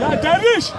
Ya derviş!